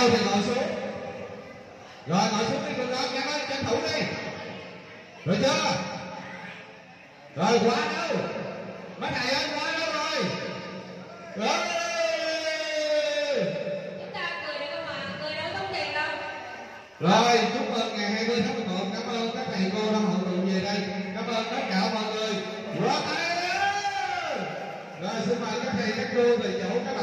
cao thì ngồi xuống. Rồi ngồi xuống đi con đó cảm ơn tranh thủ đi. Rồi chưa? Rồi qua đâu. Mấy thầy ơi qua đâu rồi? Rồi chúng ta cười được không ạ cười đâu tốn tiền đâu. Rồi, chúc mừng ngày 20 tháng 11. Cảm ơn các thầy cô đã hội tụ về đây. Cảm ơn tất cả mọi người. Rồi, rồi xin mời các thầy, các cô về chỗ, các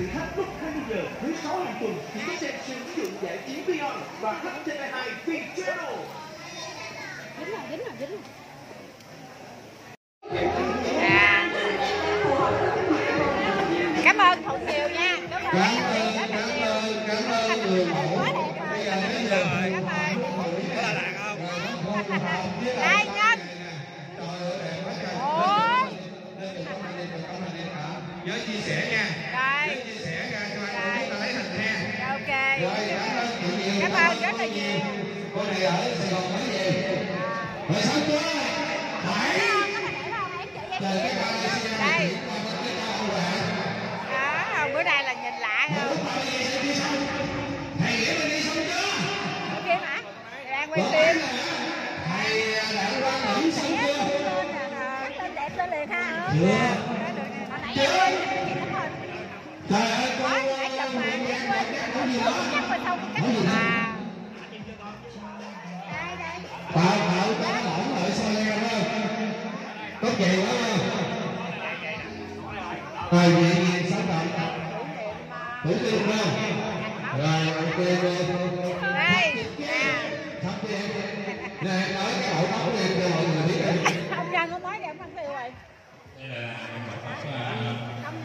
thị hát lúc 20 giờ thứ sáu hàng tuần chỉ có xem siêu ứng dụng giải trí Beyond và HTV2 Việt Channel. à. cảm ơn thuận nhiều nha cảm ơn Cảm ơn, là cảm ơn, cảm ơn người mẫu. Bây giờ rồi bây giờ Cảm ơn. này, rồi nó không Đây, cái Nhân. này nè. Trời ơi, đẹp quá trời. Ôi. Lên từ con này đi, từ con này đi hả? Nhớ chia sẻ nha. Rồi. Nhớ chia sẻ ra cho anh chúng ta lấy hình ha. ok Rồi, cảm ơn chị nhiều. Cảm ơn rất là nhiều. Cô này ở Sài Gòn nói gì? Rồi xong chưa? Phải. Trời sinh ra Đây. đó bữa nay là nhìn lạ không Thầy để mình đi xong chưa? phim hả đang quay phim Thầy đại quan nữ xong chưa? tên đẹp lên liền ha. hồi nãy em quên Trời ơi, cô Nói nãy chụp mà em quên có gì đó? chắc rồi xong Có gì đó? à đây đây Tạo tạo ổn lại sao leo đó. Có chịu đó không? Rồi, nhẹ nhàng sáng tạo. Thủ tiên không? Rồi, ok, đây nè Sắp đi. Nè, nói cái ổ tóc đi cho mọi người biết đi. ông nhân ông nói em ăn tiêu rồi Đây là em một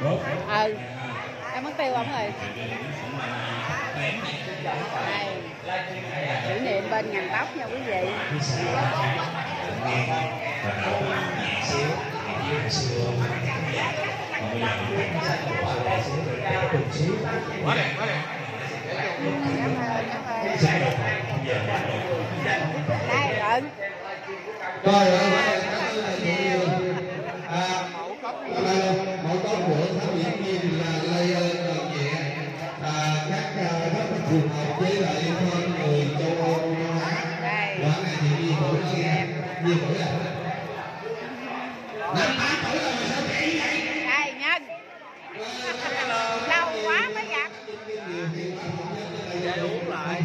cốc à, ừ em ăn tiêu không rồi đây kỷ niệm bên ngành tóc nha quý vị quá đẹp quá đẹp cảm ơn cảm ơn đây rận Rồi, rồi, rồi, cảm ơn thầy nhiều. À, cùng học với lại hơn người châu Âu Đông Á và này thì đi hội nó đi hội là năm tám tuổi rồi sao vậy đây nhân lâu quá mới gặp. Uống lại.